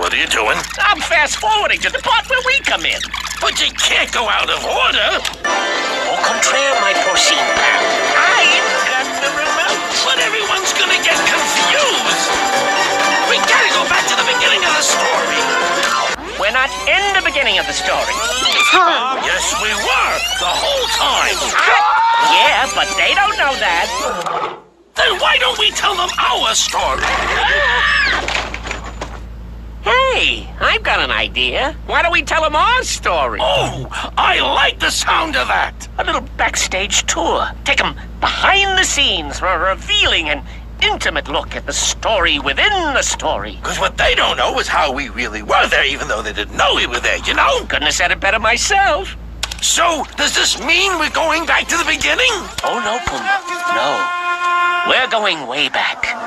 are you doing? I'm fast forwarding to the part where we come in. But you can't go out of order. Au contraire, my porcine pal. I've got the remote. But everyone's gonna get confused. We gotta go back to the beginning of the story. We're not in the beginning of the story. Yes, we were the whole time. Yeah, but they don't know that. Then why don't we tell them our story? Ah! Hey, I've got an idea. Why don't we tell them our story? Oh, I like the sound of that. A little backstage tour. Take them behind the scenes for a revealing and intimate look at the story within the story. Because what they don't know is how we really were there, even though they didn't know we were there, you know? Couldn't have said it better myself. So, does this mean we're going back to the beginning? Oh, no, Pumbaa. No. We're going way back.